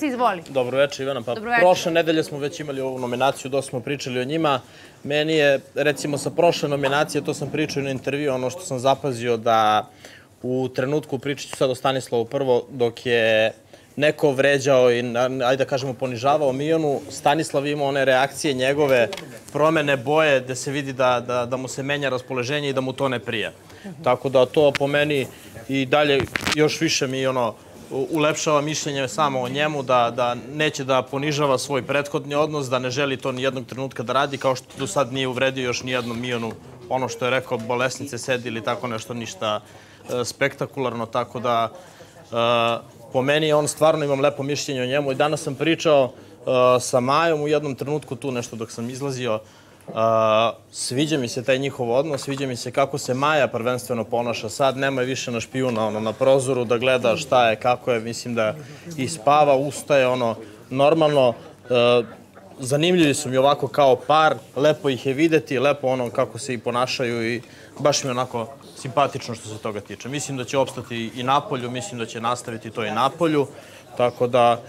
Si izvoli. Dobro večer, Ivana. Pa Dobro večer. prošle nedelje smo već imali ovu nominaciju, dosta smo pričali o njima. Meni je, recimo, sa prošle nominacije, to sam pričao na intervju, ono što sam zapazio da u trenutku, pričat ću sad o Stanislavu prvo, dok je neko vređao i, ajde da kažemo, ponižavao Mijonu, Stanislav ima one reakcije njegove, promene boje, gde se vidi da, da, da mu se menja raspoloženje i da mu to ne prija. Tako da to po meni i dalje još više mi ono, ulepšava mišljenje samo o njemu, da, da neće da ponižava svoj prethodni odnos, da ne želi to ni jednog trenutka da radi, kao što do sad nije uvredio još ni jednom Mijonu ono što je rekao, bolesnice sedi ili tako nešto, ništa e, spektakularno, tako da e, po meni on stvarno imam lepo mišljenje o njemu. I danas sam pričao e, sa Majom u jednom trenutku tu nešto dok sam izlazio, Sviđa mi se taj njihov odnos, sviđa mi se kako se Maja prvenstveno ponaša sad, nema više na špijuna ono, na prozoru da gleda šta je, kako je, mislim da i spava, ustaje, ono, normalno, uh, zanimljivi su mi ovako kao par, lepo ih je videti, lepo ono kako se i ponašaju i baš mi onako simpatično što se toga tiče. Mislim da će opstati i Napolju, mislim da će nastaviti to i Napolju, tako da